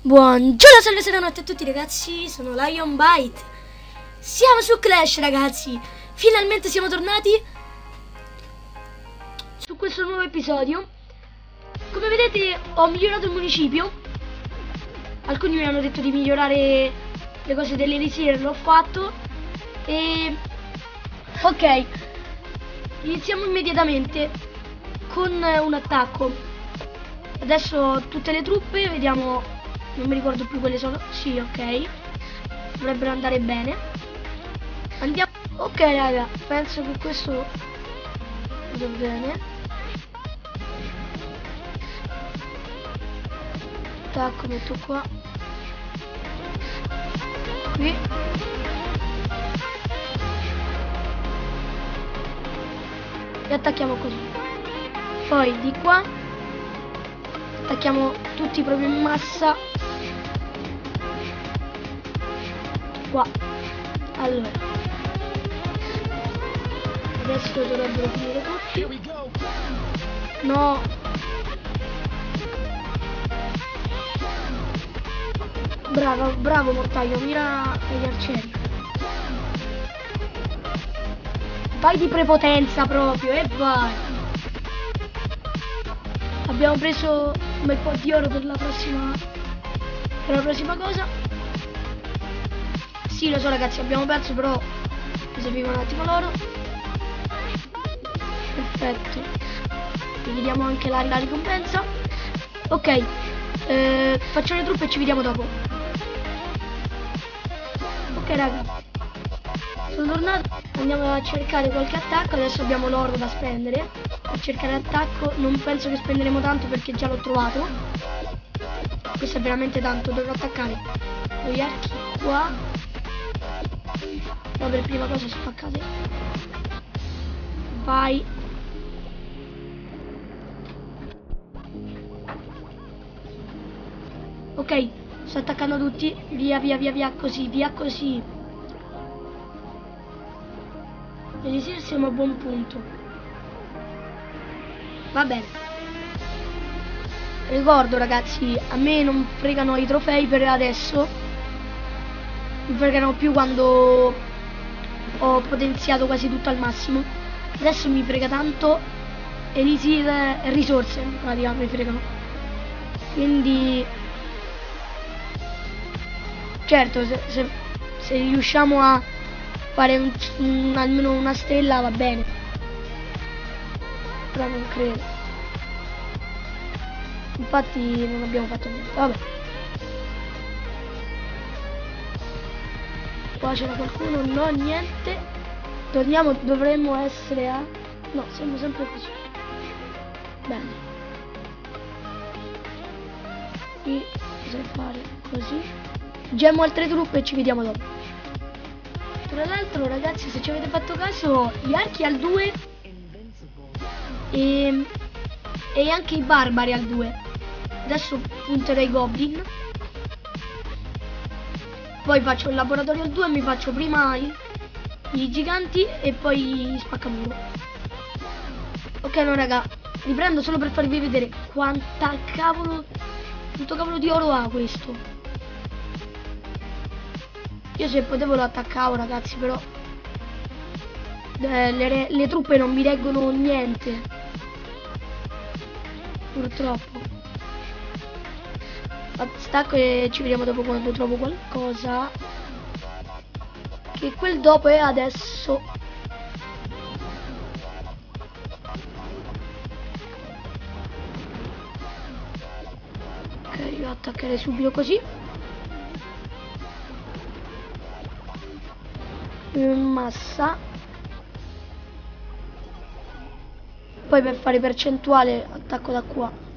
Buongiorno, salve, buonanotte a tutti ragazzi, sono Lion Bite. Siamo su Clash ragazzi, finalmente siamo tornati su questo nuovo episodio. Come vedete ho migliorato il municipio, alcuni mi hanno detto di migliorare le cose dell'elisir, l'ho fatto. E ok, iniziamo immediatamente con un attacco. Adesso tutte le truppe, vediamo non mi ricordo più quelle sono. Sì ok. Dovrebbero andare bene. Andiamo. Ok raga penso che questo vada bene. Attacco metto qua. Qui. E attacchiamo così. Poi di qua. Attacchiamo tutti proprio in massa qua. Allora. Adesso dovrebbero finire tutti. No. Bravo bravo mortaio. Mira agli arcieri vai di prepotenza proprio e vai. Abbiamo preso un bel po' di oro per la prossima per la prossima cosa sì, lo so ragazzi, abbiamo perso, però serviva un attimo loro. Perfetto. Vi vediamo anche la, la ricompensa. Ok, eh, facciamo le truppe e ci vediamo dopo. Ok raga. Sono tornato, andiamo a cercare qualche attacco, adesso abbiamo l'oro da spendere. Per cercare attacco non penso che spenderemo tanto perché già l'ho trovato. Questo è veramente tanto, dovrò attaccare gli archi qua No, per prima cosa spaccate. Vai. Ok, sto attaccando tutti. Via, via, via, via, così, via così. Elisir siamo a buon punto. Va bene. Ricordo ragazzi, a me non fregano i trofei per adesso. Mi fregano più quando ho potenziato quasi tutto al massimo. Adesso mi frega tanto Elisir risorse praticamente mi fregano. Quindi certo se, se, se riusciamo a fare un, un, almeno una stella va bene. Però non credo. Infatti non abbiamo fatto niente. Vabbè Qua c'era qualcuno, no, niente. Torniamo, dovremmo essere a... No, siamo sempre così. Bene. Qui bisogna fare così. Gemmo altre truppe e ci vediamo dopo. Tra l'altro ragazzi se ci avete fatto caso gli archi al 2 e, e anche i barbari al 2. Adesso punterei goblin poi faccio il laboratorio 2 e mi faccio prima i, i giganti e poi spaccamuro. Ok no raga, riprendo solo per farvi vedere quanta cavolo, quanto cavolo di oro ha questo. Io se potevo lo attaccavo ragazzi però eh, le, le truppe non mi reggono niente. Purtroppo stacco e ci vediamo dopo quando trovo qualcosa. Che quel dopo è adesso. Ok io attaccherei subito così. Massa. Poi per fare percentuale attacco da qua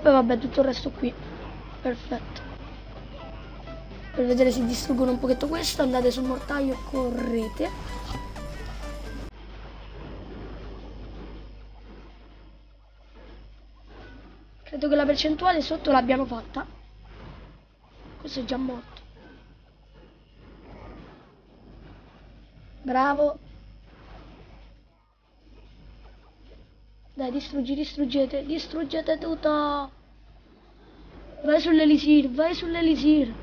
Poi vabbè tutto il resto qui. Perfetto. Per vedere se distruggono un pochetto questo andate sul mortaio correte. Credo che la percentuale sotto l'abbiano fatta. Questo è già morto. Bravo. Dai, distruggi, distruggete, distruggete tutto. Vai sull'elisir, vai sull'elisir.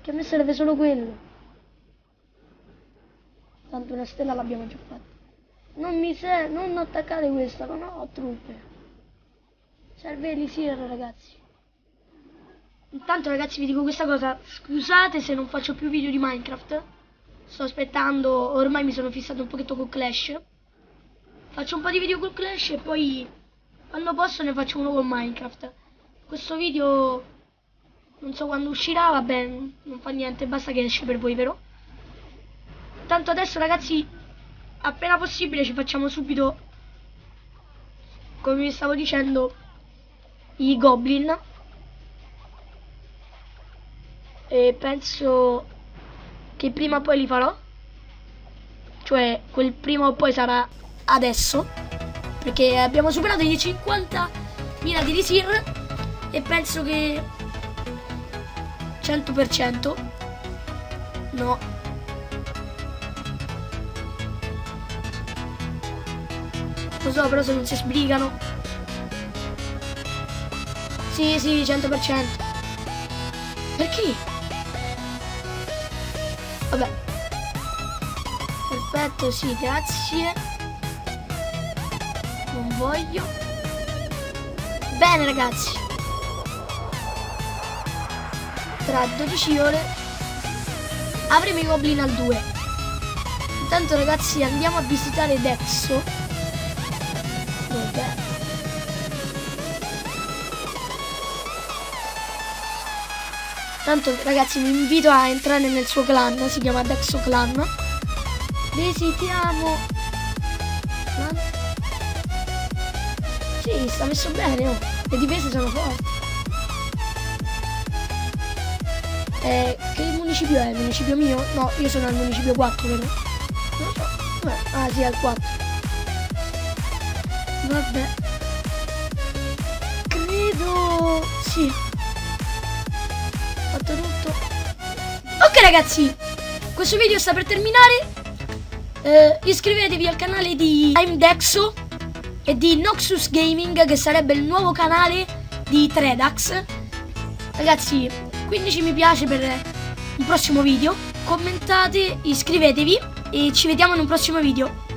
Che a me serve solo quello. Tanto una stella l'abbiamo già fatta. Non mi serve, non attaccare questa, non ho truppe. Serve elisir, ragazzi. Intanto ragazzi vi dico questa cosa, scusate se non faccio più video di Minecraft. Sto aspettando, ormai mi sono fissato un pochetto con Clash. Faccio un po' di video con Clash e poi quando posso ne faccio uno con Minecraft. Questo video non so quando uscirà, vabbè, non fa niente, basta che esce per voi, vero? Tanto adesso ragazzi, appena possibile ci facciamo subito, come vi stavo dicendo, i goblin. E penso che prima o poi li farò. Cioè, quel prima o poi sarà adesso perché abbiamo superato i 50.000 di Risir e penso che 100% no. Lo so però se non si sbrigano. Sì sì 100% perché? vabbè. Perfetto sì grazie voglio. Bene ragazzi. Tra 12 ore avremo i goblin al 2. Intanto ragazzi andiamo a visitare Dexo. Dov'è? Tanto ragazzi vi invito a entrare nel suo clan, si chiama Dexo Clan. Visitiamo sì, sta messo bene, oh. Le difese sono forti. Eh, che municipio è? Il municipio mio? No, io sono al municipio 4, vero? Non so. Eh, ah, sì, al 4. Vabbè. Credo... Sì. Fatto tutto. Ok ragazzi, questo video sta per terminare. Eh, iscrivetevi al canale di I'm Dexo e di Noxus Gaming che sarebbe il nuovo canale di Tredax. Ragazzi, 15 mi piace per il prossimo video, commentate, iscrivetevi e ci vediamo in un prossimo video.